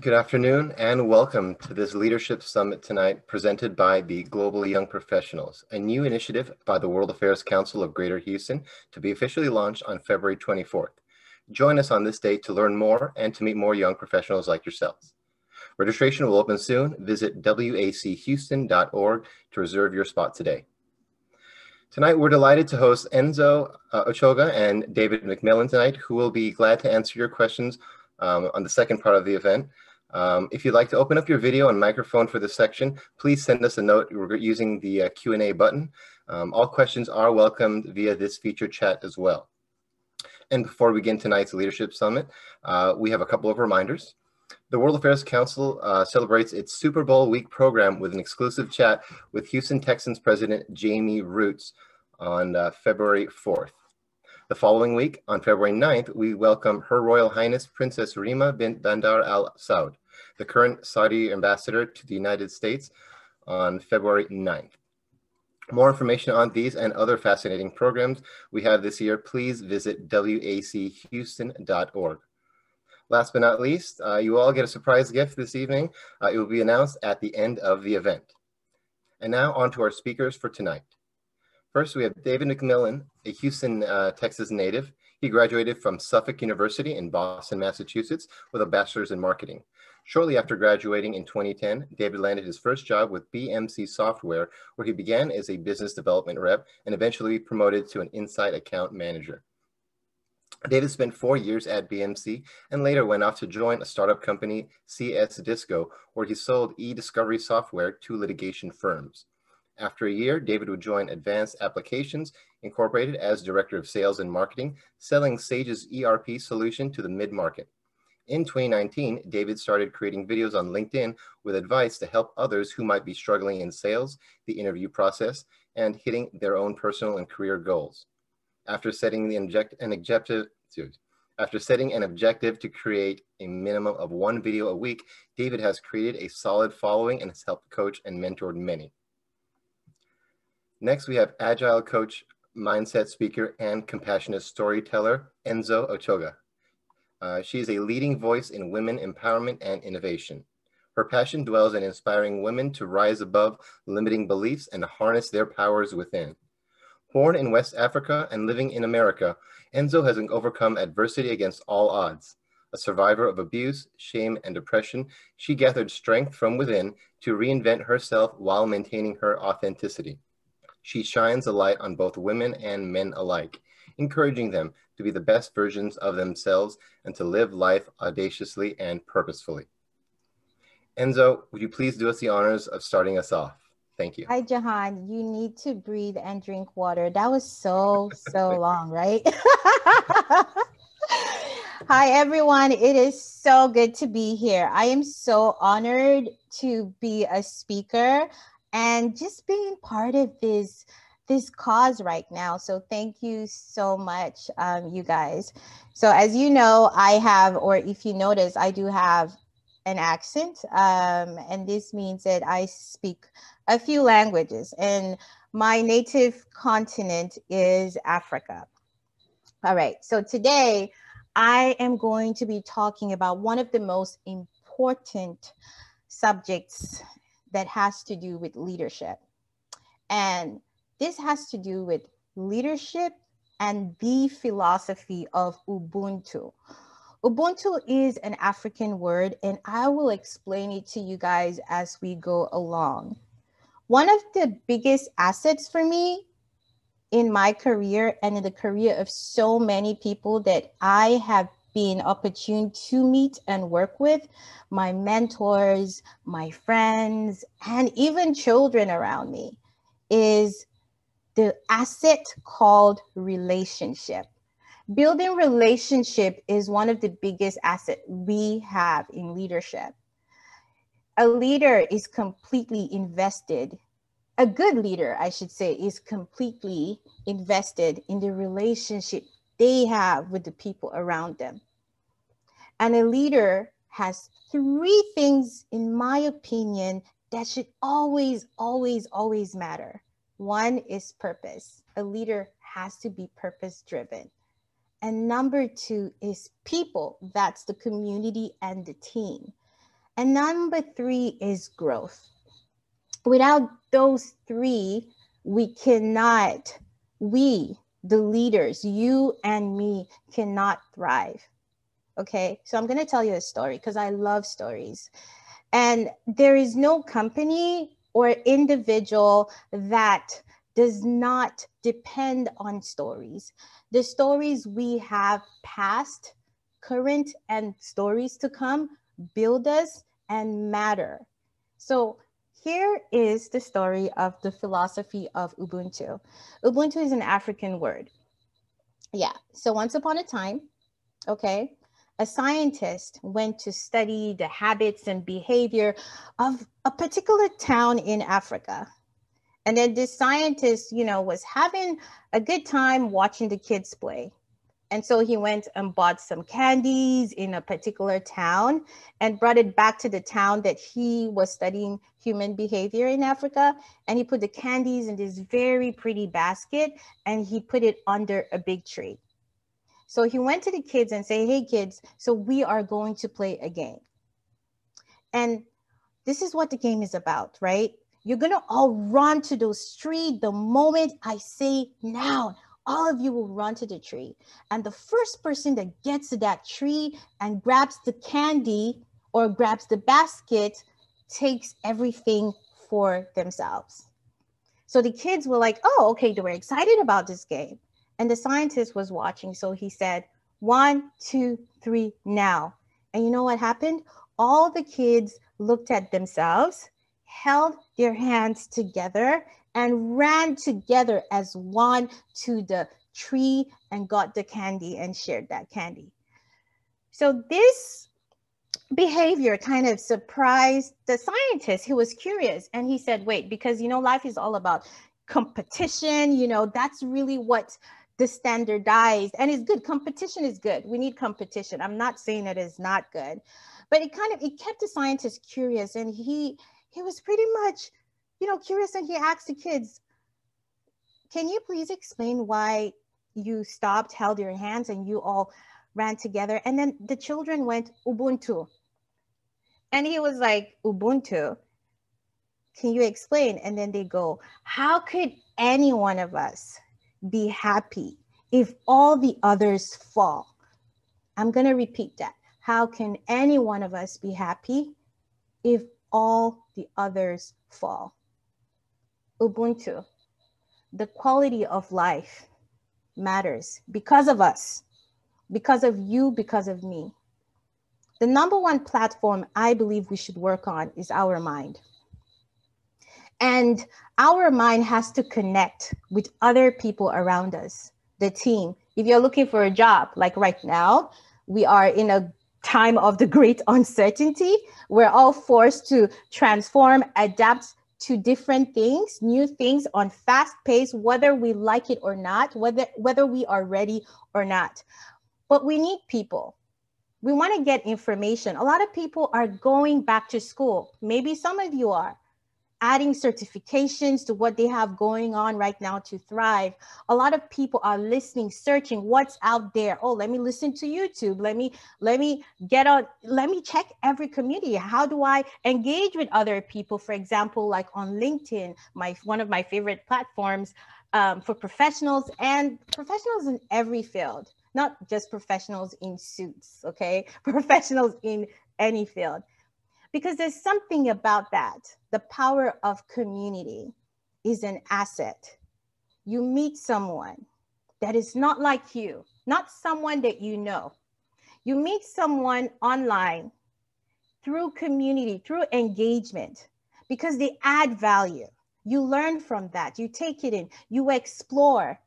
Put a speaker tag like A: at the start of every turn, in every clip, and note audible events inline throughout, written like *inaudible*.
A: Good afternoon and welcome to this Leadership Summit tonight presented by the Global Young Professionals, a new initiative by the World Affairs Council of Greater Houston to be officially launched on February 24th. Join us on this date to learn more and to meet more young professionals like yourselves. Registration will open soon. Visit wachouston.org to reserve your spot today. Tonight, we're delighted to host Enzo uh, Ochoga and David McMillian tonight, who will be glad to answer your questions um, on the second part of the event. Um, if you'd like to open up your video and microphone for this section, please send us a note using the uh, Q&A button. Um, all questions are welcomed via this feature chat as well. And before we begin tonight's Leadership Summit, uh, we have a couple of reminders. The World Affairs Council uh, celebrates its Super Bowl week program with an exclusive chat with Houston Texans President Jamey Rootes on uh, February 4th. The following week, on February 9th, we welcome Her Royal Highness Princess Rima bint Bandar Al Saud, the current Saudi ambassador to the United States, on February 9th. More information on these and other fascinating programs we have this year, please visit wachouston.org. Last but not least, uh, you all get a surprise gift this evening. Uh, it will be announced at the end of the event. And now on to our speakers for tonight. First, we have David McMillian, a Houston, uh, Texas native. He graduated from Suffolk University in Boston, Massachusetts with a bachelor's in marketing. Shortly after graduating in 2010, David landed his first job with BMC Software, where he began as a business development rep and eventually promoted to an inside account manager. David spent four years at BMC and later went off to join a startup company, CS Disco, where he sold e-discovery software to litigation firms. After a year, David would join Advanced Applications Incorporated as Director of Sales and Marketing, selling Sage's ERP solution to the mid-market. In 2019, David started creating videos on LinkedIn with advice to help others who might be struggling in sales, the interview process, and hitting their own personal and career goals. After setting the object, an objective, after setting an objective to create a minimum of one video a week, David has created a solid following and has helped coach and mentored many. Next, we have Agile coach, mindset speaker, and compassionate storyteller, Enzo Ochoga. Uh, she is a leading voice in women empowerment and innovation. Her passion dwells in inspiring women to rise above limiting beliefs and harness their powers within. Born in West Africa and living in America, Enzo has overcome adversity against all odds. A survivor of abuse, shame, and depression, she gathered strength from within to reinvent herself while maintaining her authenticity. She shines a light on both women and men alike, encouraging them to be the best versions of themselves and to live life audaciously and purposefully. Enzo, would you please do us the honors of starting us off? Thank you.
B: Hi, Jahan. You need to breathe and drink water. That was so, so *laughs* long, right? *laughs* Hi, everyone. It is so good to be here. I am so honored to be a speaker and just being part of this this cause right now. So thank you so much, um, you guys. So as you know, I have, or if you notice, I do have an accent, um, and this means that I speak a few languages, and my native continent is Africa. All right, so today I am going to be talking about one of the most important subjects that has to do with leadership. And this has to do with leadership and the philosophy of Ubuntu. Ubuntu is an African word, and I will explain it to you guys as we go along. One of the biggest assets for me in my career and in the career of so many people that I have been opportune to meet and work with my mentors, my friends, and even children around me is the asset called relationship. Building relationship is one of the biggest assets we have in leadership. A leader is completely invested. A good leader, I should say, is completely invested in the relationship they have with the people around them. And a leader has three things, in my opinion, that should always, always, always matter. One is purpose. A leader has to be purpose driven. And number two is people. That's the community and the team. And number three is growth. Without those three, we cannot, we, the leaders, you and me, cannot thrive. Okay, so I'm going to tell you a story because I love stories. And there is no company or individual that does not depend on stories. The stories we have past, current, and stories to come build us and matter. So here is the story of the philosophy of Ubuntu. Ubuntu is an African word. Yeah, so once upon a time, okay, a scientist went to study the habits and behavior of a particular town in Africa. And then this scientist, you know, was having a good time watching the kids play. And so he went and bought some candies in a particular town and brought it back to the town that he was studying human behavior in Africa. And he put the candies in this very pretty basket and he put it under a big tree. So he went to the kids and say, "Hey kids, so we are going to play a game." And this is what the game is about, right? You're going to all run to those tree the moment I say now. All of you will run to the tree. And the first person that gets to that tree and grabs the candy or grabs the basket takes everything for themselves. So the kids were like, oh, okay, they were excited about this game. And the scientist was watching. So he said, one, two, three, now. And you know what happened? All the kids looked at themselves, held their hands together, and ran together as one to the tree and got the candy and shared that candy. So this behavior kind of surprised the scientist who was curious and he said wait because you know life is all about competition you know that's really what the standardized and it's good. Competition is good. We need competition. I'm not saying it's not good but it kind of it kept the scientist curious and he he was pretty much you know curious and he asked the kids can you please explain why you stopped held your hands and you all ran together? And then the children went ubuntu. And he was like ubuntu? Can you explain? And then they go how could any one of us be happy if all the others fall? I'm going to repeat that. How can any one of us be happy if all the others fall? Ubuntu, the quality of life matters because of us, because of you, because of me. The number one platform I believe we should work on is our mind. And our mind has to connect with other people around us, the team. If you're looking for a job, like right now, we are in a time of the great *laughs* uncertainty. We're all forced to transform, adapt to different things, new things on fast pace, whether we like it or not, whether whether we are ready or not. But we need people. We want to get information. A lot of people are going back to school. Maybe some of you are adding certifications to what they have going on right now to thrive. A lot of people are listening, searching what's out there. Oh, let me listen to YouTube. Let me let me get on let me check every community. How do I engage with other people? For example, like on LinkedIn, my one of my favorite platforms um, for professionals and professionals in every field, not just professionals in suits, okay? *laughs* Professionals in any field because there's something about that. The power of community is an asset. You meet someone that is not like you, not someone that you know. You meet someone online through community, through engagement, because they add value. You learn from that. You take it in, you explore,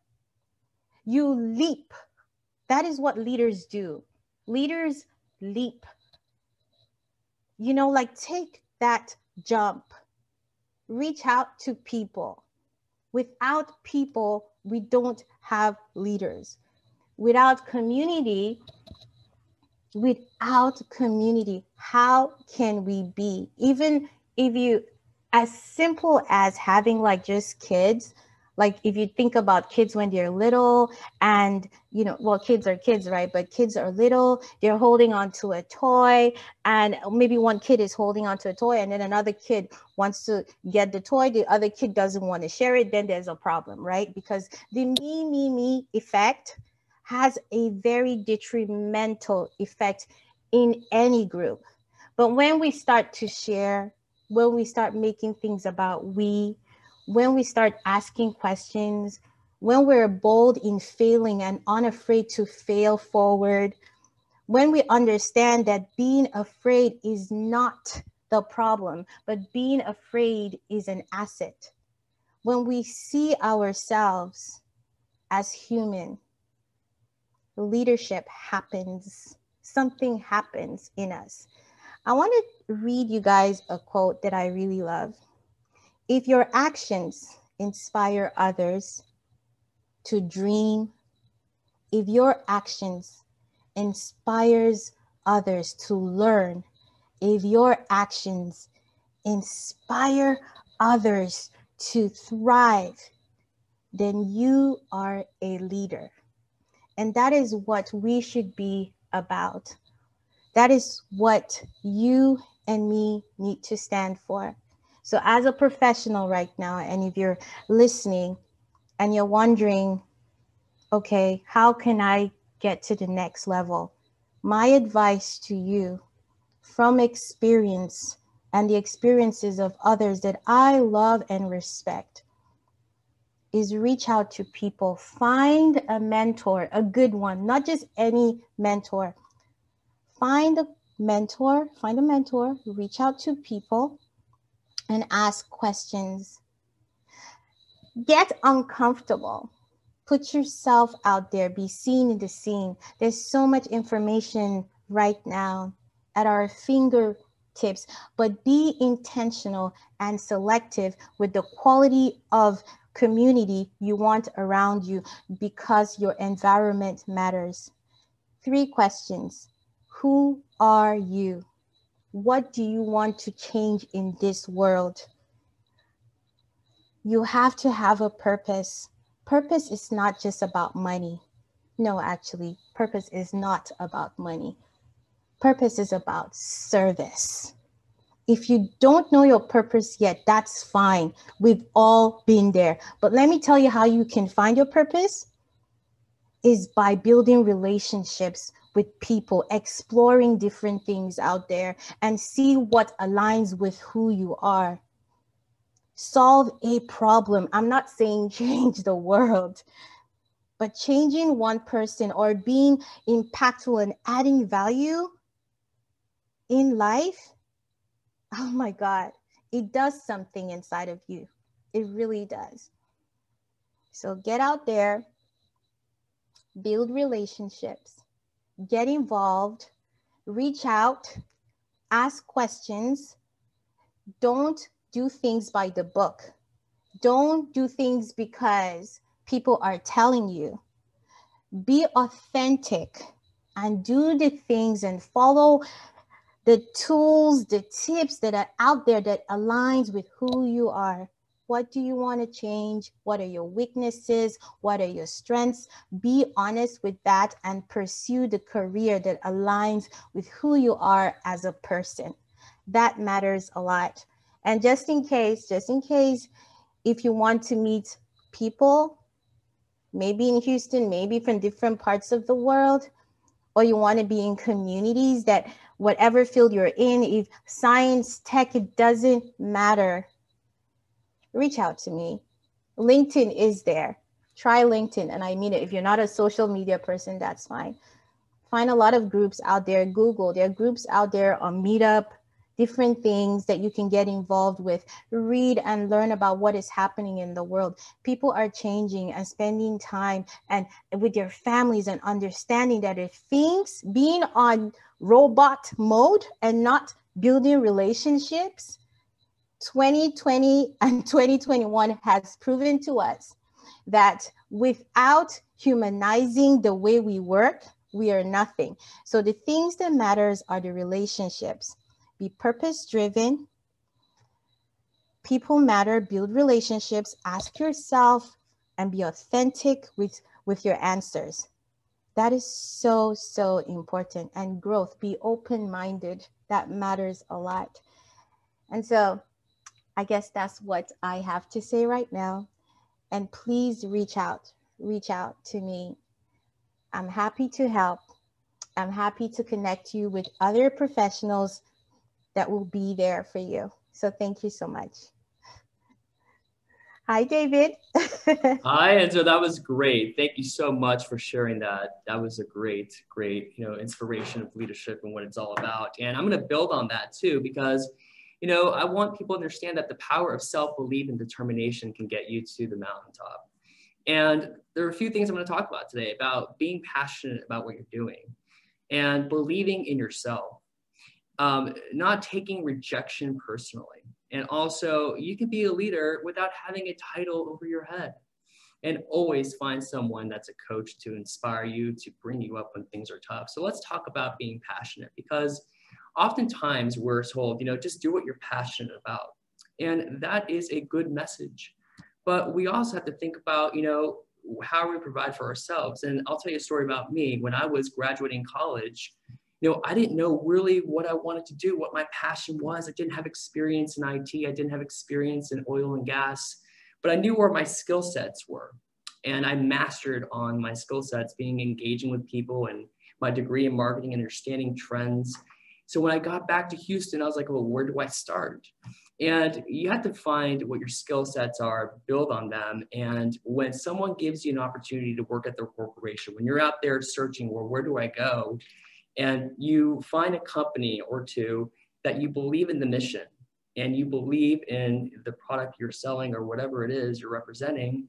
B: you leap. That is what leaders do. Leaders leap you know, like take that jump, reach out to people. Without people, we don't have leaders. Without community, without community, how can we be? Even if you, as simple as having like just kids, like if you think about kids when they're little and you know well kids are kids right? But kids are little they're holding on to a toy and maybe one kid is holding on to a toy and then another kid wants to get the toy the other kid doesn't want to share it then there's a problem right? Because the me me me effect has a very detrimental effect in any group. But when we start to share when we start making things about we when we start asking questions, when we're bold in failing and unafraid to fail forward, when we understand that being afraid is not the problem, but being afraid is an asset. When we see ourselves as human, leadership happens, something happens in us. I want to read you guys a quote that I really love. If your actions inspire others to dream, if your actions inspires others to learn, if your actions inspire others to thrive, then you are a leader. And that is what we should be about. That is what you and me need to stand for. So, as a professional right now, and if you're listening and you're wondering, okay, how can I get to the next level? My advice to you from experience and the experiences of others that I love and respect is reach out to people, find a mentor, a good one, not just any mentor. Find a mentor, find a mentor, reach out to people and ask questions. Get uncomfortable. Put yourself out there, be seen in the scene. There's so much information right now at our fingertips, but be intentional and selective with the quality of community you want around you because your environment matters. Three questions Who are you? What do you want to change in this world? You have to have a purpose. Purpose is not just about money. No, actually, purpose is not about money. Purpose is about service. If you don't know your purpose yet, that's fine. We've all been there. But let me tell you how you can find your purpose is by building relationships with people, exploring different things out there and see what aligns with who you are. Solve a problem. I'm not saying *laughs* change the world, but changing one person or being impactful and adding value in life, oh my God, it does something inside of you. It really does. So get out there, build relationships, get involved, reach out, ask questions. Don't do things by the book. Don't do things because people are telling you. Be authentic and do the things and follow the tools, the tips that are out there that aligns with who you are. What do you want to change? What are your weaknesses? What are your strengths? Be honest with that and pursue the career that aligns with who you are as a person. That matters a lot. And just in case, just in case, if you want to meet people, maybe in Houston, maybe from different parts of the world, or you want to be in communities that whatever field you're in, if science, tech, it doesn't matter reach out to me. LinkedIn is there. Try LinkedIn. And I mean it. If you're not a social media person, that's fine. Find a lot of groups out there. Google. There are groups out there on Meetup, different things that you can get involved with. Read and learn about what is happening in the world. People are changing and spending time and with their families and understanding that if things being on robot mode and not building relationships 2020 and *laughs* 2021 has proven to us that without humanizing the way we work, we are nothing. So the things that matters are the relationships. Be purpose driven. People matter, build relationships, ask yourself and be authentic with, with your answers. That is so, so important. And growth, be open minded. That matters a lot. And so I guess that's what I have to say right now. And please reach out, reach out to me. I'm happy to help. I'm happy to connect you with other professionals that will be there for you. So thank you so much. Hi, David. *laughs*
C: Hi, Enzo that was great. Thank you so much for sharing that. That was a great, great, you know, inspiration of leadership and what it's all about. And I'm going to build on that too, because, you know, I want people to understand that the power of self-belief and determination can get you to the mountaintop. And there are a few things I'm going to talk about today about being passionate about what you're doing and believing in yourself, um, not taking rejection personally and also, you can be a leader without having a title over your head. And always find someone that's a coach to inspire you, to bring you up when things are tough. So let's talk about being passionate because oftentimes we're told, you know, just do what you're passionate about. And that is a good message. But we also have to think about, you know, how we provide for ourselves. And I'll tell you a story about me. When I was graduating college, you know, I didn't know really what I wanted to do, what my passion was. I didn't have experience in IT. I didn't have experience in oil and gas, but I knew where my skill sets were. And I mastered on my skill sets, being engaging with people and my degree in marketing, understanding trends. So when I got back to Houston, I was like, well, where do I start? And you have to find what your skill sets are, build on them. And when someone gives you an opportunity to work at their corporation, when you're out there searching, well, where do I go? and you find a company or two that you believe in the mission and you believe in the product you're selling or whatever it is you're representing,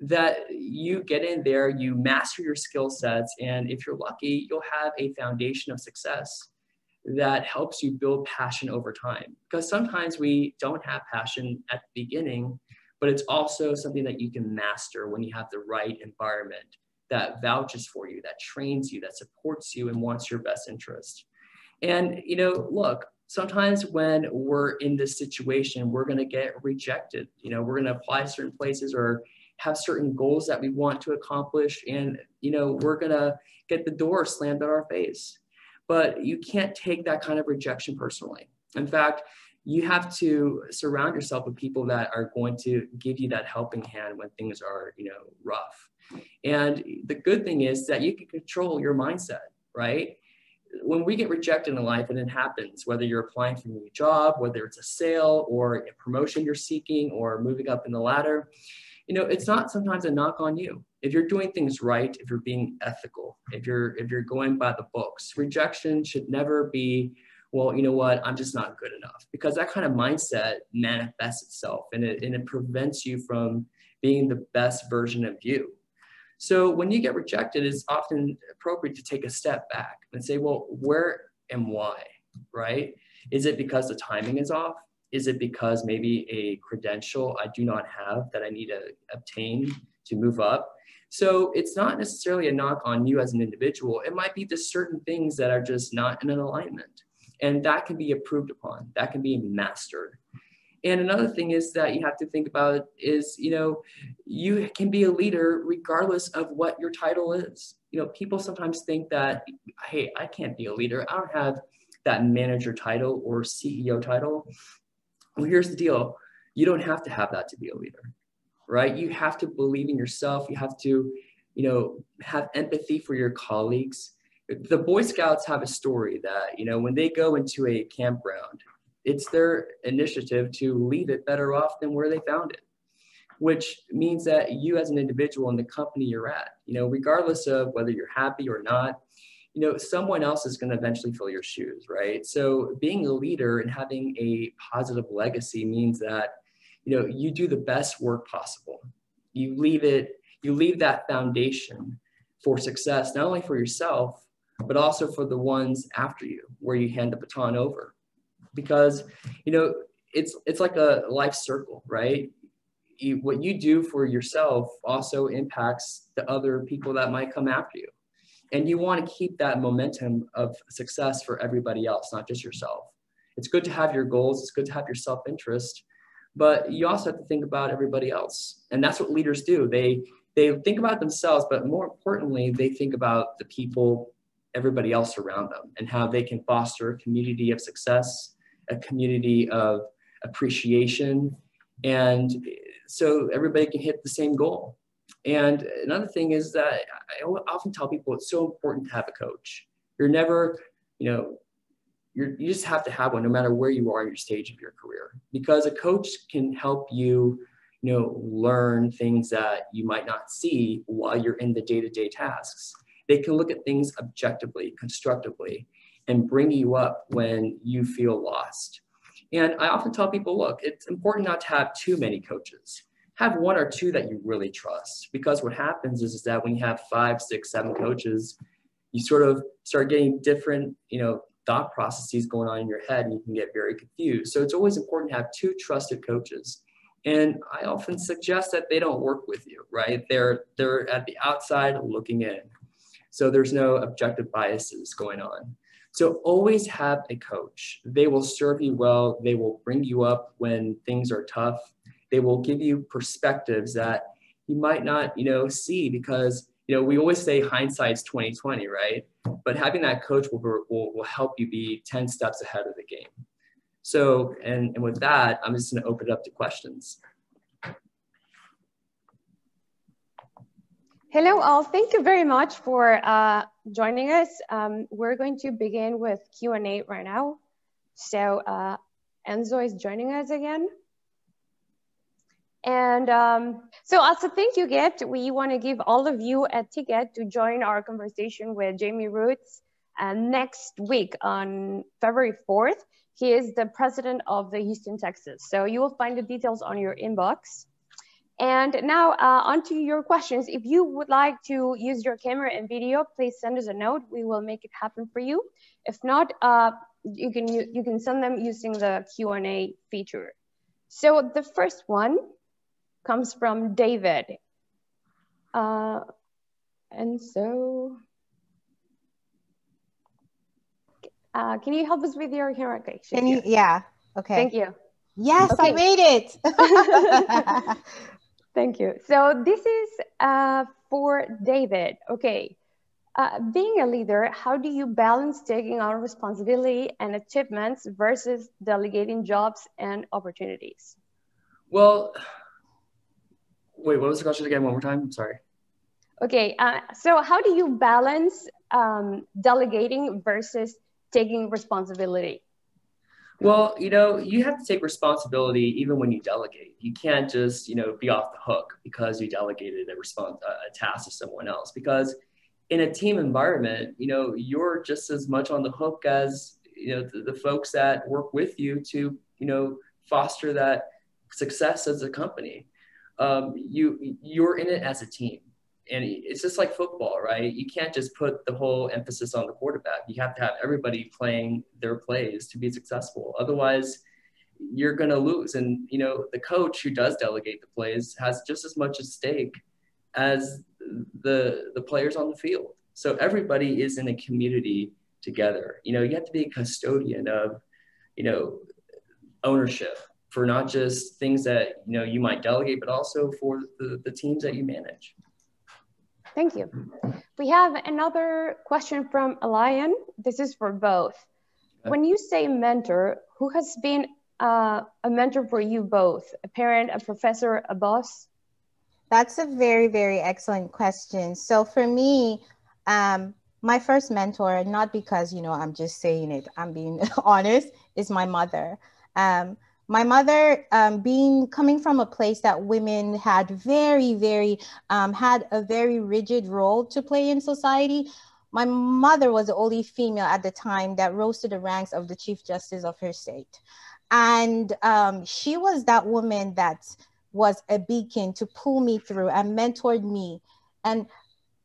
C: that you get in there, you master your skill sets, and if you're lucky, you'll have a foundation of success that helps you build passion over time. Because sometimes we don't have passion at the beginning, but it's also something that you can master when you have the right environment that vouches for you, that trains you, that supports you and wants your best interest. And, you know, look, sometimes when we're in this situation, we're going to get rejected. You know, we're going to apply certain places or have certain goals that we want to accomplish. And, you know, we're going to get the door slammed at our face. But you can't take that kind of rejection personally. In fact, you have to surround yourself with people that are going to give you that helping hand when things are, you know, rough. And the good thing is that you can control your mindset, right? When we get rejected in life, and it happens, whether you're applying for a new job, whether it's a sale or a promotion you're seeking or moving up in the ladder, you know, it's not sometimes a knock on you. If you're doing things right, if you're being ethical, if you're if you're going by the books, rejection should never be, well, you know what, I'm just not good enough. Because that kind of mindset manifests itself and it, and it prevents you from being the best version of you so when you get rejected, it's often appropriate to take a step back and say, well, where and why, right? Is it because the timing is off? Is it because maybe a credential I do not have that I need to obtain to move up? So it's not necessarily a knock on you as an individual. It might be just certain things that are just not in an alignment. And that can be improved upon, that can be mastered. And another thing is that you have to think about is, you know, you can be a leader regardless of what your title is. You know, people sometimes think that, hey, I can't be a leader. I don't have that manager title or CEO title. Well, here's the deal. You don't have to have that to be a leader, right? You have to believe in yourself. You have to, you know, have empathy for your colleagues. The Boy Scouts have a story that, you know, when they go into a campground it's their initiative to leave it better off than where they found it which means that you as an individual in the company you're at you know regardless of whether you're happy or not you know someone else is going to eventually fill your shoes right so being a leader and having a positive legacy means that you know you do the best work possible. You leave it you leave that foundation for success not only for yourself but also for the ones after you where you hand the baton over. Because you know it's it's like a life circle right? You, what you do for yourself also impacts the other people that might come after you. And you want to keep that momentum of success for everybody else not just yourself. It's good to have your goals it's good to have your self-interest but you also have to think about everybody else. And that's what leaders do. They they think about themselves, but more importantly, they think about the people, everybody else around them, and how they can foster a community of success, a community of appreciation, and so everybody can hit the same goal. And another thing is that I often tell people it's so important to have a coach. You're never, you know, you're, you just have to have one no matter where you are in your stage of your career because a coach can help you you know learn things that you might not see while you're in the day-to-day tasks. They can look at things objectively constructively and bring you up when you feel lost. And i often tell people look it's important not to have too many coaches. Have one or two that you really trust because what happens is, is that when you have five six seven coaches you sort of start getting different you know thought processes going on in your head and you can get very confused. So it's always important to have two trusted coaches. And I often suggest that they don't work with you, right? They're they're at the outside looking in. So there's no objective biases going on. So always have a coach. They will serve you well. They will bring you up when things are tough. They will give you perspectives that you might not, you know, see because you know, we always say hindsight's 2020, right? But having that coach will, will, will help you be 10 steps ahead of the game. So, and, and with that, I'm just gonna open it up to questions.
D: Hello all, thank you very much for uh, joining us. Um, we're going to begin with Q&A right now. So uh, Enzo is joining us again. And um, so as a thank you gift, we want to give all of you a ticket to join our conversation with Jamey Rootes uh, next week on February 4th. He is the president of the Houston Texas. So you will find the details on your inbox. And now uh, on to your questions. If you would like to use your camera and video, please send us a note. We will make it happen for you. If not, uh, you, can, you can send them using the Q&A feature. So the first one comes from David. Uh, and so, uh, can you help us with your camera? Okay,
B: can you, yeah, okay.
D: Thank you.
B: Yes, okay. I made it. *laughs* *laughs*
D: Thank you. So this is uh, for David. Okay. Uh, being a leader, how do you balance taking on responsibility and achievements versus delegating jobs and opportunities?
C: Well, Wait, what was the question again? One more time. I'm sorry.
D: Okay, uh, so how do you balance um, delegating versus taking responsibility?
C: Well, you know, you have to take responsibility even when you delegate. You can't just, you know, be off the hook because you delegated a response, a task to someone else. Because in a team environment, you know, you're just as much on the hook as you know the, the folks that work with you to, you know, foster that success as a company um, you you're in it as a team. And it's just like football right? You can't just put the whole emphasis on the quarterback. You have to have everybody playing their plays to be successful. Otherwise you're going to lose. And you know the coach who does delegate the plays has just as much at stake as the the players on the field. So everybody is in a community together. You know you have to be a custodian of you know ownership for not just things that you know you might delegate, but also for the, the teams that you manage.
D: Thank you. We have another question from Elian. This is for both. When you say mentor, who has been uh, a mentor for you both? A parent, a professor, a boss?
B: That's a very, very excellent question. So for me, um, my first mentor, not because, you know, I'm just saying it, I'm being *laughs* honest, is my mother. Um, my mother um, being coming from a place that women had very very um, had a very rigid role to play in society my mother was the only female at the time that rose to the ranks of the chief justice of her state. And um, she was that woman that was a beacon to pull me through and mentored me and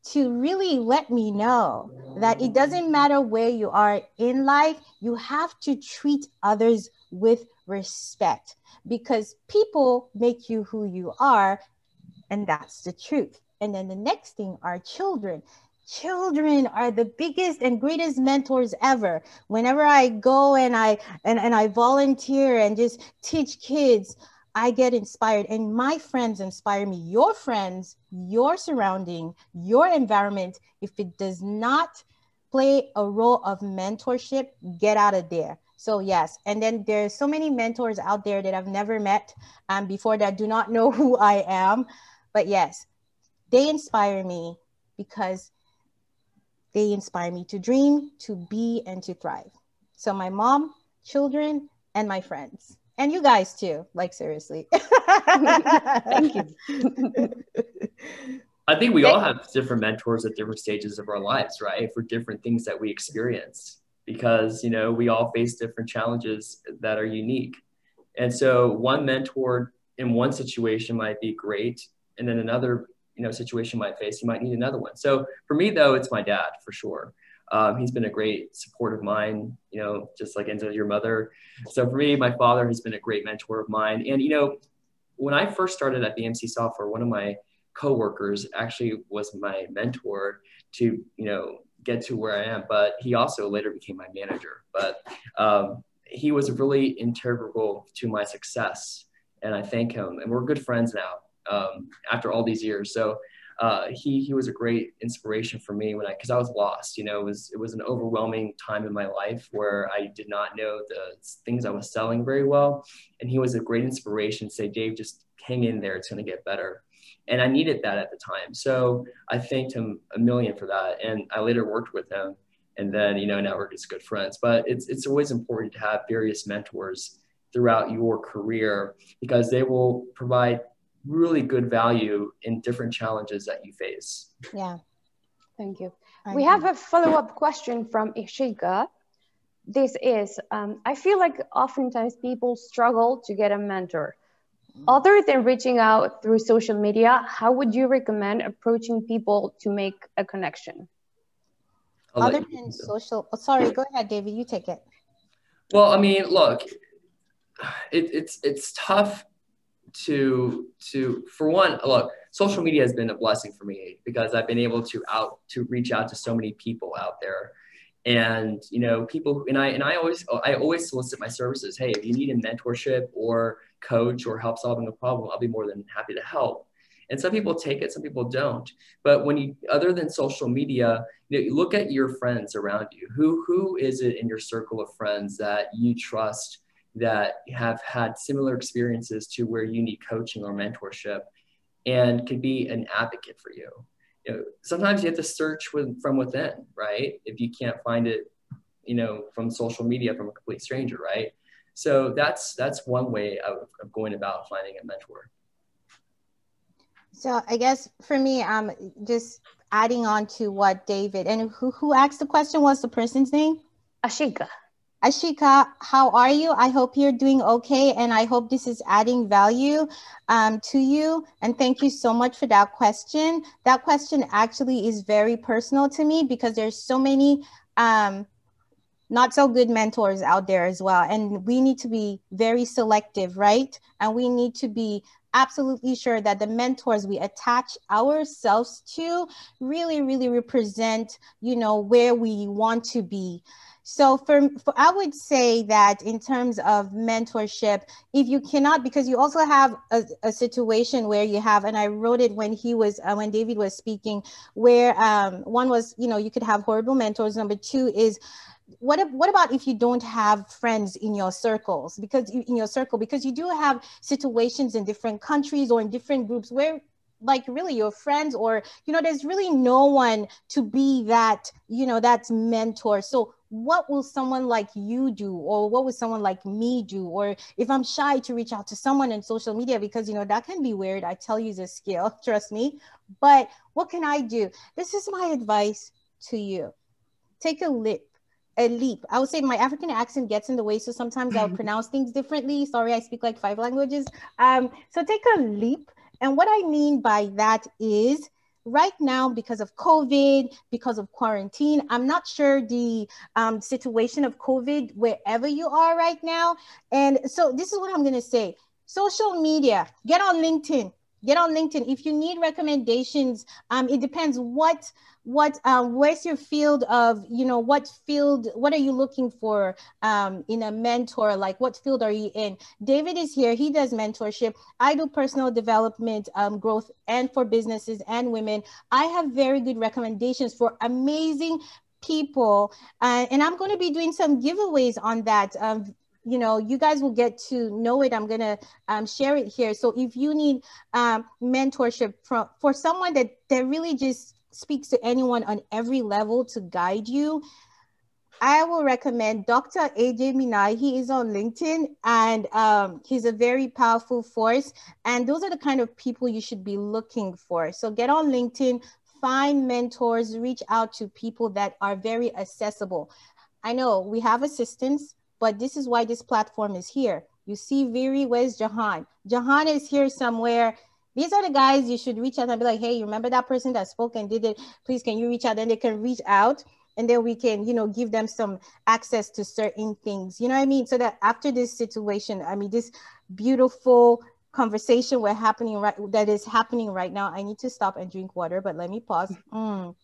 B: to really let me know that it doesn't matter where you are in life, you have to treat others with respect because people make you who you are, and that's the truth. And then the next thing are children. Children are the biggest and greatest mentors ever. Whenever I go and I and, and I volunteer and just teach kids, I get inspired and my friends inspire me. Your friends, your surrounding, your environment, if it does not play a role of mentorship, get out of there. So yes, and then there's so many mentors out there that I've never met um, before that do not *laughs* know who I am. But yes, they inspire me because they inspire me to dream, to be, and to thrive. So my mom, children, and my friends. And you guys too, like seriously. *laughs*
D: Thank you. *laughs*
C: I think we all have different mentors at different stages of our lives, right? For different things that we experience, because you know we all face different challenges that are unique. And so one mentor in one situation might be great, and then another you know situation might face, you might need another one. So for me though, it's my dad for sure. Um, he's been a great support of mine, you know, just like Enzo your mother. So for me, my father has been a great mentor of mine. And you know, when I first started at BMC Software, one of my coworkers actually was my mentor to you know get to where I am. But he also later became my manager. But um, he was really integral to my success, and I thank him. And we're good friends now um, after all these years. So. Uh, he he was a great inspiration for me when I because I was lost. You know, it was it was an overwhelming time in my life where I did not know the things I was selling very well, and he was a great inspiration. Say, Dave, just hang in there; it's going to get better and I needed that at the time. So I thanked him a million for that, and I later worked with him, and then you know now we're just good friends. But it's it's always important to have various mentors throughout your career because they will provide really good value in different challenges that you face.
B: Yeah.
D: Thank you. I we have a follow-up question from Ishika. This is, um, I feel like oftentimes people struggle to get a mentor. Other than reaching out through social media, how would you recommend approaching people to make a connection?
B: I'll Other than social, oh, sorry, go ahead, David. You take it.
C: Well, I mean, look, it, it's it's tough to to for one. Look, social media has been a blessing for me because I've been able to out to reach out to so many people out there and you know people and i and i always i always solicit my services hey if you need a mentorship or coach or help solving a problem i'll be more than happy to help and some people take it some people don't but when you other than social media you know, look at your friends around you who who is it in your circle of friends that you trust that have had similar experiences to where you need coaching or mentorship and could be an advocate for you you know, sometimes you have to search with, from within, right? If you can't find it, you know, from social media from a complete stranger, right? So that's that's one way of, of going about finding a mentor.
B: So I guess for me, um, just adding on to what David and who who asked the question was the person's name?
D: Ashika.
B: Ashika, how are you? I hope you're doing okay, and I hope this is adding value um, to you. And thank you so much for that question. That question actually is very personal to me because there's so many um, not so good mentors out there as well, and we need to be very selective, right? And we need to be absolutely sure that the mentors we attach ourselves to really, really represent, you know, where we want to be. So for, for, I would say that in terms of mentorship, if you cannot, because you also have a, a situation where you have, and I wrote it when he was, uh, when David was speaking, where um, one was, you know, you could have horrible mentors. Number two is what if, what about if you don't have friends in your circles? Because you, in your circle because you do have situations in different countries or in different groups where like really your friends or you know there's really no one to be that you know that's mentor. So what will someone like you do? Or what would someone like me do? Or if i'm shy to reach out to someone in social media because you know that can be weird i tell you it's a skill *laughs* trust me. But what can i do? This is my advice to you. Take a leap a leap. I would say my african accent gets in the way so sometimes i'll *laughs* pronounce things differently. Sorry i speak like five languages. Um so take a leap and what I mean by that is right now because of covid because of quarantine i'm not sure the um, situation of covid wherever you are right now. And so this is what i'm going to say. Social media get on linkedin get on linkedin. If you need recommendations um, it depends what what um, where's your field of you know what field what are you looking for um, in a mentor? Like what field are you in? David is here. He does mentorship. I do personal development um, growth and for businesses and women. I have very good recommendations for amazing people uh, and i'm going to be doing some giveaways on that um, you know you guys will get to know it i'm going to um, share it here so if you need um, mentorship from for someone that that really just speaks to anyone on every level to guide you I will recommend Dr. AJ Minai. He is on LinkedIn and um, he's a very powerful force. And those are the kind of people you should be looking for. So get on LinkedIn, find mentors, reach out to people that are very accessible. I know we have assistants, but this is why this platform is here. You see Viri, where's Jahan? Jahan is here somewhere. These are the guys you should reach out and be like, hey, you remember that person that spoke and did it? Please, can you reach out? Then they can reach out and then we can, you know, give them some access to certain things. You know what I mean? So that after this situation, I mean, this beautiful conversation we're happening right that is happening right now. I need to stop and drink water, but let me pause. Mm.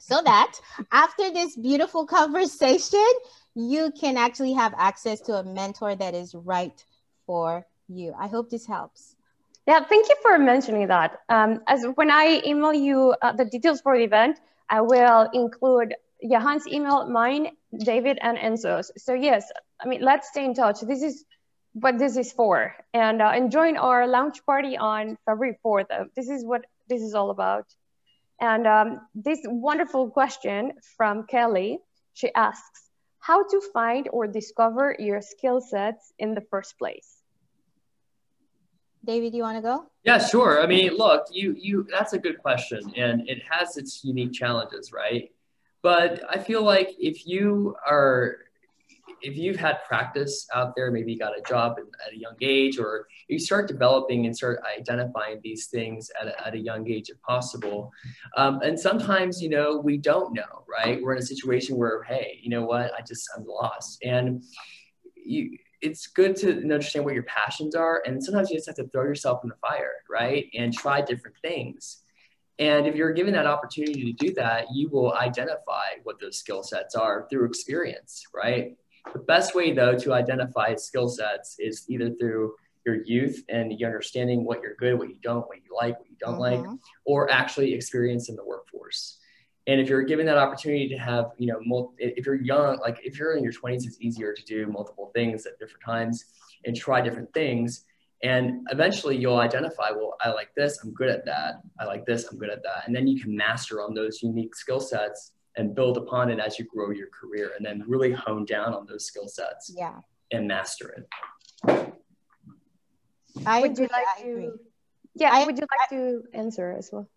B: So that after this beautiful *laughs* conversation, you can actually have access to a mentor that is right for you. I hope this helps.
D: Yeah, thank you for mentioning that. Um, as when I email you uh, the details for the event, I will include Jahan's email, mine, David, and Enzo's. So yes, I mean, let's stay in touch. This is what this is for, and uh, and join our launch party on February fourth. Uh, this is what this is all about. And um, this wonderful question from Kelly, she asks, how to find or discover your skill sets in the first place?
B: David, you want to go?
C: Yeah, sure. I mean, look, you you that's a good question and it has its unique challenges, right? But I feel like if you are if you've had practice out there, maybe you got a job at a young age, or you start developing and start identifying these things at a, at a young age if possible. Um, and sometimes, you know, we don't know, right? We're in a situation where, hey, you know what, I just, I'm lost. And you, it's good to understand what your passions are. And sometimes you just have to throw yourself in the fire, right? And try different things. And if you're given that opportunity to do that, you will identify what those skill sets are through experience, right? The best way, though, to identify skill sets is either through your youth and you understanding what you're good, what you don't, what you like, what you don't mm-hmm. like, or actually experience in the workforce. And if you're given that opportunity to have, you know, if you're young, like if you're in your 20s, it's easier to do multiple things at different times and try different things. And eventually you'll identify, well, I like this, I'm good at that. I like this, I'm good at that. And then you can master on those unique skill sets and build upon it as you grow your career and then really hone down on those skill sets
B: yeah.
C: and master
D: it. I would agree, you like I to agree. yeah I, would you like I, to answer as well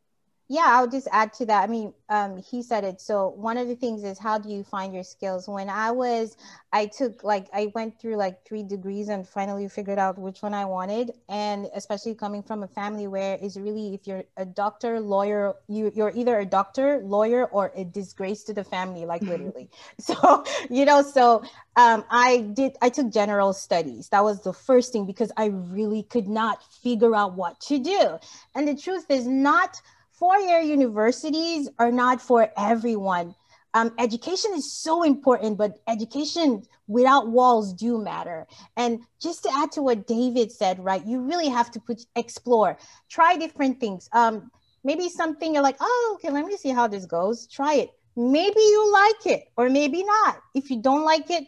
B: yeah i'll just add to that. I mean um, he said it. So one of the things is how do you find your skills? When i was i took like i went through like three degrees and finally figured out which one i wanted. And especially coming from a family where it's really if you're a doctor lawyer you, you're either a doctor lawyer or a disgrace to the family like *laughs* literally. So *laughs* you know so um, i did i took general studies. That was the first thing because i really could not figure out what to do. And the truth is not four-year universities are not for everyone. Um, education is so important, but education without walls do matter. And just to add to what David said, right, you really have to put explore, try different things. Um, maybe something you're like, oh, okay, let me see how this goes. Try it. Maybe you like it, or maybe not. If you don't like it,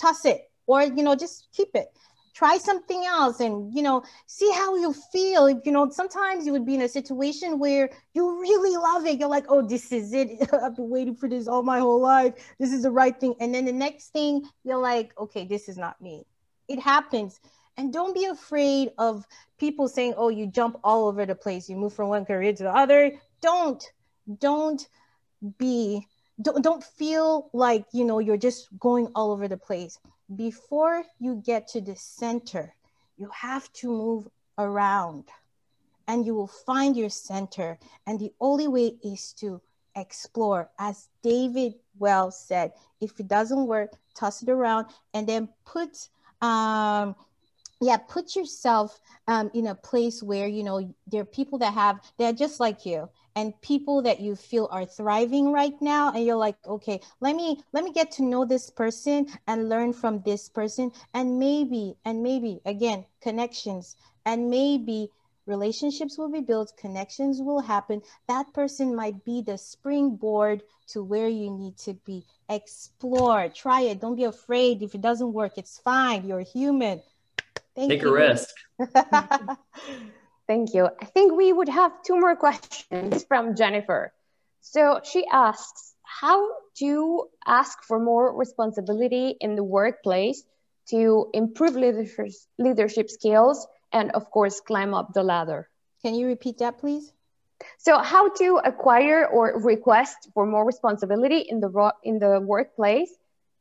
B: toss it, or you know, just keep it try something else and you know see how you feel. You know sometimes you would be in a situation where you really love it. You're like oh this is it. *laughs* I've been waiting for this all my whole life. This is the right thing. And then the next thing you're like okay this is not me. It happens. And don't be afraid of people saying oh you jump all over the place. You move from one career to the other. Don't don't be don't, don't feel like you know you're just going all over the place before you get to the center, you have to move around and you will find your center. And the only way is to explore. As David well said, if it doesn't work, toss it around and then put um, yeah put yourself um, in a place where you know there are people that have they're just like you and people that you feel are thriving right now and you're like okay let me let me get to know this person and learn from this person and maybe and maybe again connections and maybe relationships will be built connections will happen. That person might be the springboard to where you need to be. Explore try it. Don't be afraid. If it doesn't work it's fine. You're human.
C: Thank Take you. a risk. *laughs*
D: Thank you. I think we would have two more questions from Jennifer. So she asks, how to ask for more responsibility in the workplace to improve leadership, leadership skills and of course climb up the ladder?
B: Can you repeat that please?
D: So how to acquire or request for more responsibility in the in the workplace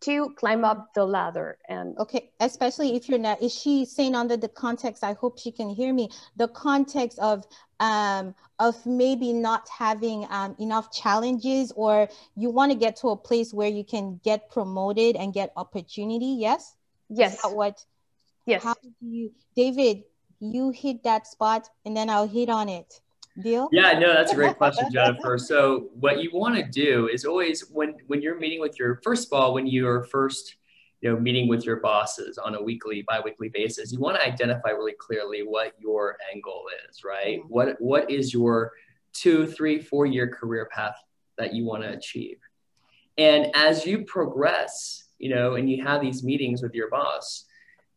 D: to climb up the ladder and
B: okay especially if you're not is she saying under the context i hope she can hear me the context of um of maybe not having um, enough challenges or you want to get to a place where you can get promoted and get opportunity yes?
D: Yes.
B: what
D: yes.
B: how do you david you hit that spot and then i'll hit on it deal?
C: Yeah, no, that's a great question, *laughs* Jennifer. so what you want to do is always when when you're meeting with your first of all, when you're first you know meeting with your bosses on a weekly bi-weekly basis you want to identify really clearly what your end goal is right mm-hmm. what what is your two three four year career path that you want to achieve and as you progress you know and you have these meetings with your boss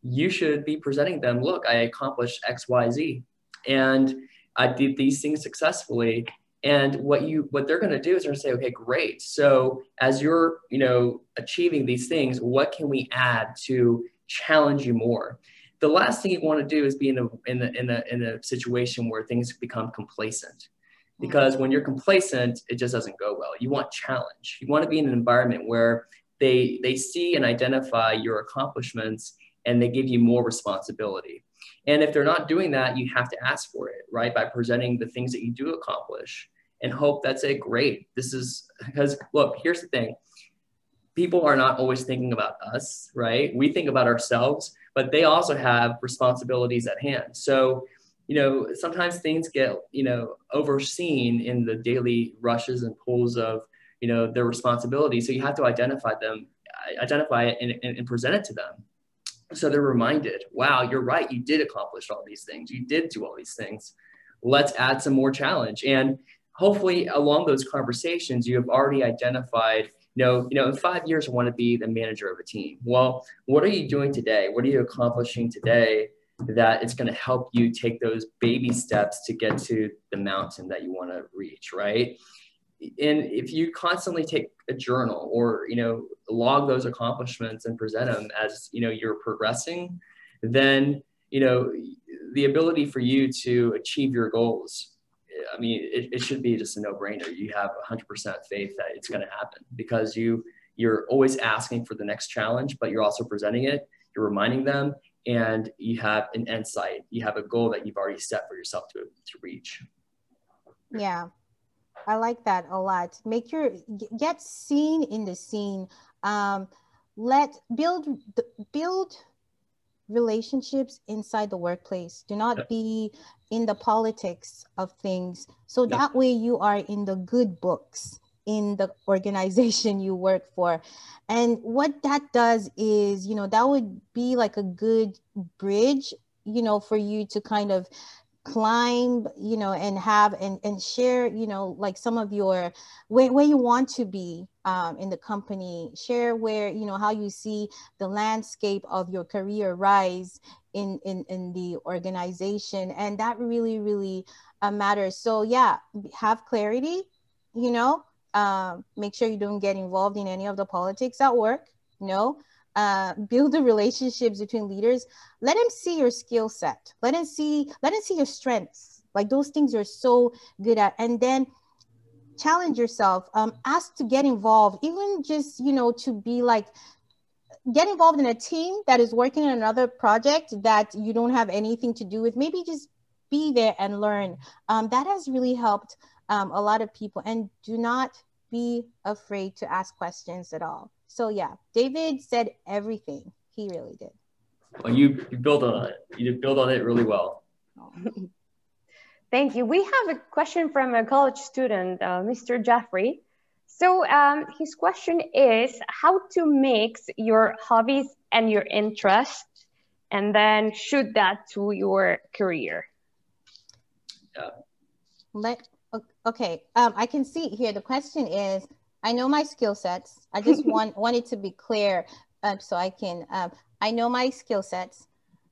C: you should be presenting them look i accomplished xyz and I did these things successfully. And what you what they're going to do is they're going to say, okay, great. So as you're you know achieving these things, what can we add to challenge you more? The last thing you want to do is be in a in a in a, in a situation where things become complacent. Because when you're complacent, it just doesn't go well. You want challenge. You want to be in an environment where they they see and identify your accomplishments and they give you more responsibility. And if they're not doing that, you have to ask for it, right? By presenting the things that you do accomplish and hope that's it. Great. This is because, look, here's the thing people are not always thinking about us, right? We think about ourselves, but they also have responsibilities at hand. So, you know, sometimes things get, you know, overseen in the daily rushes and pulls of, you know, their responsibilities. So you have to identify them, identify it and, and, and present it to them so they're reminded, wow, you're right. You did accomplish all these things. You did do all these things. Let's add some more challenge. And hopefully along those conversations, you have already identified, you know, you know, in five years, I want to be the manager of a team. Well, what are you doing today? What are you accomplishing today that it's going to help you take those baby steps to get to the mountain that you want to reach, right? And if you constantly take a journal or you know log those accomplishments and present them as you know you're progressing then you know the ability for you to achieve your goals i mean it, it should be just a no-brainer. You have 100% faith that it's going to happen because you you're always asking for the next challenge but you're also presenting it you're reminding them and you have an insight. You have a goal that you've already set for yourself to, to reach.
B: Yeah I like that a lot. Make your get seen in the scene. Um, let build build relationships inside the workplace. Do not be in the politics of things. So that way you are in the good books in the organization *laughs* you work for. And what that does is, you know, that would be like a good bridge, you know, for you to kind of climb you know and have and, and share you know like some of your where, where you want to be um, in the company. Share where you know how you see the landscape of your career rise in in, in the organization and that really really uh, matters. So yeah have clarity you know um, make sure you don't get involved in any of the politics at work. You know uh, build the relationships between leaders let them see your skill set. Let them see let them see your strengths. Like those things you're so good at. And then challenge yourself um, ask to get involved. Even just you know to be like get involved in a team that is working on another project that you don't have anything to do with. Maybe just be there and learn. Um, that has really helped um, a lot of people. And do not be afraid to ask questions at all so yeah, David said everything. He really did.
C: Well, you, you build on it. You build on it really well. *laughs*
D: Thank you. We have a question from a college student, uh, Mr. Jeffrey. So um, his question is how to mix your hobbies and your interests and then shoot that to your career.
B: Yeah. Let, okay, um, I can see here. The question is, I know my skill sets. I just *laughs* want wanted to be clear um, so I can, um, I know my skill sets.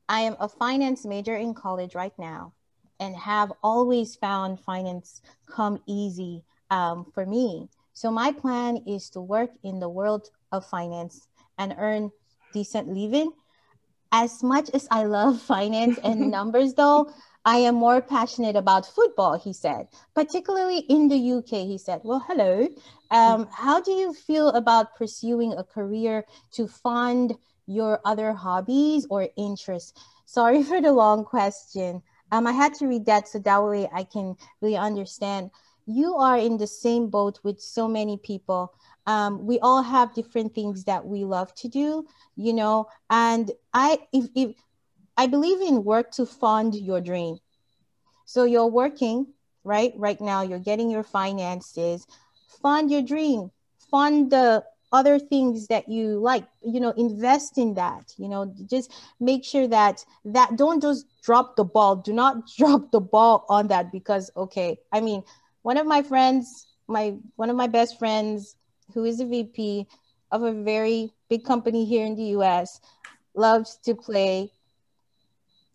B: I am a finance major in college right now and have always found finance come easy um, for me. So my plan is to work in the world of finance and earn decent living. As much as I love *laughs* finance and *laughs* numbers though, I am more passionate about football, he said, particularly in the UK. He said, Well, hello. Um, how do you feel about pursuing a career to fund your other hobbies or interests? Sorry *laughs* for the long question. Um, I had to read that so that way I can really understand. You are in the same boat with so many people. Um, we all have different things that we love to do, you know. And I, if, if I believe in work to fund your dream. So you're working, right? Right now, you're getting your finances. Fund your dream. Fund the other things that you like you know invest in that you know just make sure that that don't just drop the ball do not *laughs* drop the ball on that because okay i mean one of my friends my one of my best friends who is a vp of a very big company here in the us loves to play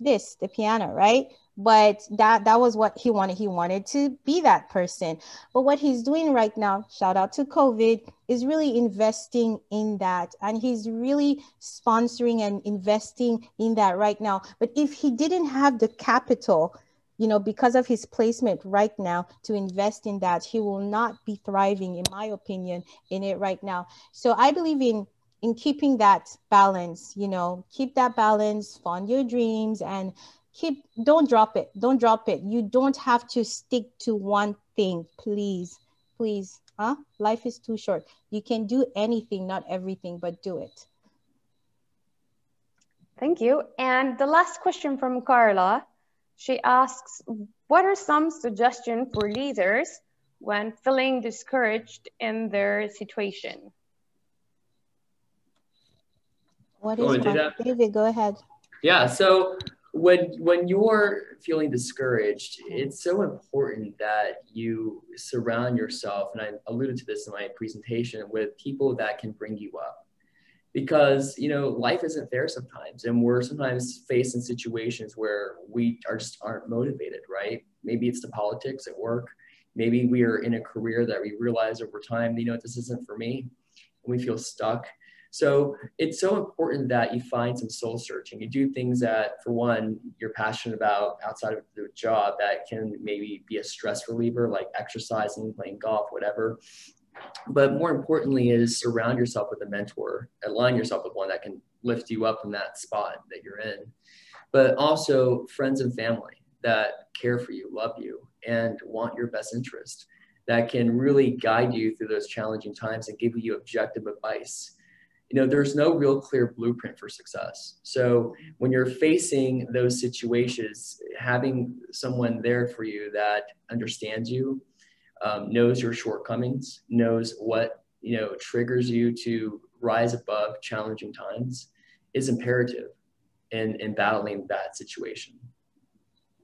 B: this the piano right? But that that was what he wanted. He wanted to be that person. But what he's doing right now shout out to covid is really investing in that. And he's really sponsoring and investing in that right now. But if he didn't have the capital you know because of his placement right now to invest in that he will not be thriving in my opinion in it right now. So i believe in in keeping that balance you know keep that balance fund your dreams and keep don't drop it don't drop it. You don't have to stick to one thing. Please please huh? Life is too short. You can do anything not everything but do it.
D: Thank you. And the last question from carla. She asks what are some suggestions for leaders when feeling discouraged in their situation
B: what is oh, david go ahead.
C: Yeah so when when you're feeling discouraged it's so important that you surround yourself and i alluded to this in my presentation with people that can bring you up. Because you know life isn't fair sometimes and we're sometimes faced in situations where we are just aren't motivated right? Maybe it's the politics at work. Maybe we are in a career that we realize over time you know this isn't for me. And we feel stuck so it's so important that you find some soul searching. You do things that, for one, you're passionate about outside of the job that can maybe be a stress reliever, like exercising, playing golf, whatever. But more importantly, is surround yourself with a mentor, align yourself with one that can lift you up from that spot that you're in. But also friends and family that care for you, love you, and want your best interest that can really guide you through those challenging times and give you objective advice you know there's no real clear blueprint for success. So when you're facing those situations having someone there for you that understands you um, knows your shortcomings knows what you know triggers you to rise above challenging times is imperative in in battling that situation.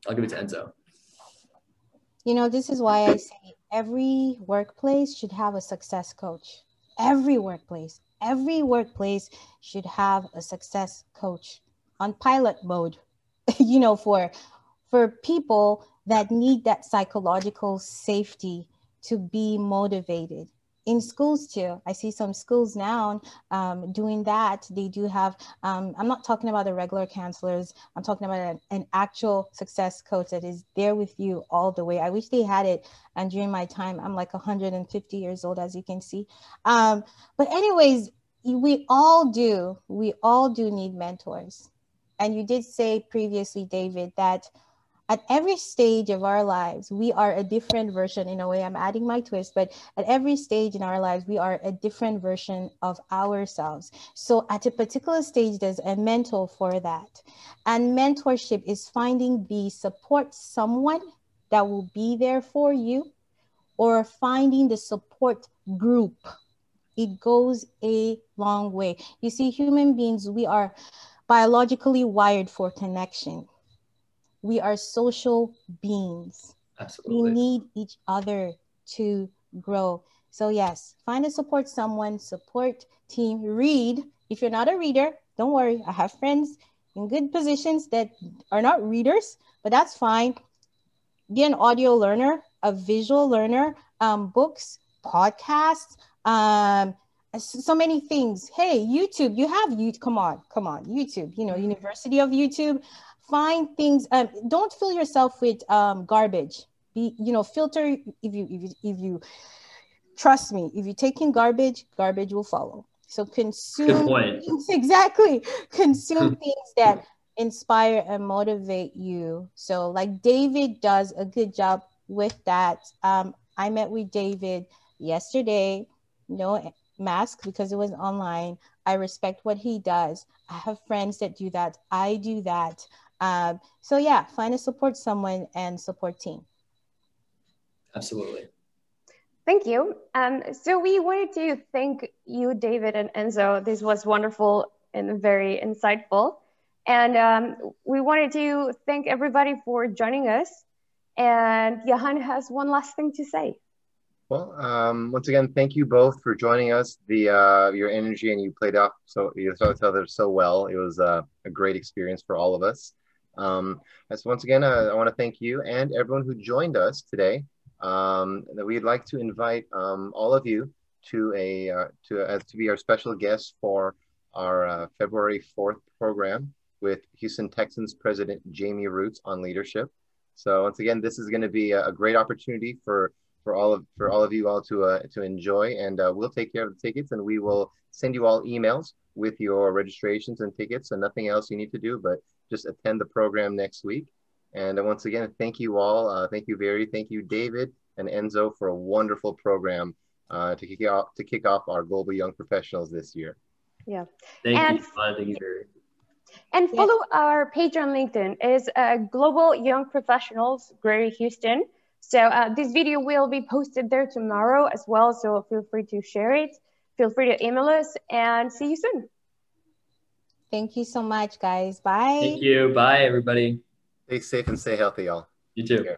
C: I'll give it to enzo.
B: You know this is why i say every workplace should have a success coach. Every workplace every workplace should have a success coach on pilot mode *laughs* you know for for people that need that psychological safety to be motivated in schools too. I see some schools now um, doing that. They do have um, i'm not talking about the regular counselors. I'm talking about an, an, actual success coach that is there with you all the way. I wish they had it and during my time i'm like 150 years old as you can see. Um, but anyways we all do we all do need mentors. And you did say previously david that at every stage of our lives, we are a different version. In a way, I'm adding my twist, but at every stage in our lives, we are a different version of ourselves. So, at a particular stage, there's a mentor for that. And mentorship is finding the support someone that will be there for you or finding the support group. It goes a long way. You see, human beings, we are biologically wired for connection we are social beings.
C: Absolutely.
B: We need each other to grow. So, yes, find and support someone, support team, read. If you're not a reader, don't worry. I have friends in good positions that are not readers, but that's fine. Be an audio learner, a visual learner, um, books, podcasts, um, so many things. Hey, YouTube, you have YouTube. Come on, come on, YouTube. You know, University of YouTube find things um, don't fill yourself with um, garbage. Be you know filter if you if you if you trust me if you take in garbage garbage will follow. So consume things, *laughs* exactly. Consume *laughs* things that inspire and motivate you. So like david does a good job with that. Um, i met with david yesterday no mask because it was online. I respect what he does. I have friends that do that. I do that um, so yeah, find a support someone and support team.
C: Absolutely.
D: Thank you. Um, so we wanted to thank you, David and Enzo. This was wonderful and very insightful. And um, we wanted to thank everybody for joining us. And Jahan has one last thing to say.
A: Well, um, once again, thank you both for joining us. The uh, your energy and you played off so you saw each other so well. It was uh, a great experience for all of us. Um, so once again, uh, I want to thank you and everyone who joined us today. Um, we'd like to invite um, all of you to a uh, to uh, to be our special guest for our uh, February 4th program with Houston Texans President Jamey Rootes on leadership. So once again, this is going to be a, a, great opportunity for for all of for all of you all to uh, to enjoy, and uh, we'll take care of the tickets, and we will send you all emails with your registrations and tickets, and nothing else you need to do but just attend the program next week. And once again, thank you all. Uh, thank you, Viri. Thank you, David and Enzo, for a wonderful program uh, to kick off to kick off our Global Young Professionals this year.
D: Yeah.
C: Thank and, you.
D: And follow yeah. our page on LinkedIn is uh, Global Young Professionals Greater Houston. So uh, this video will be posted there tomorrow as well. So feel free to share it. Feel free to email us and see you soon.
B: Thank you so much, guys. Bye.
C: Thank you. Bye, everybody.
A: Stay safe and stay healthy, y'all.
C: You too.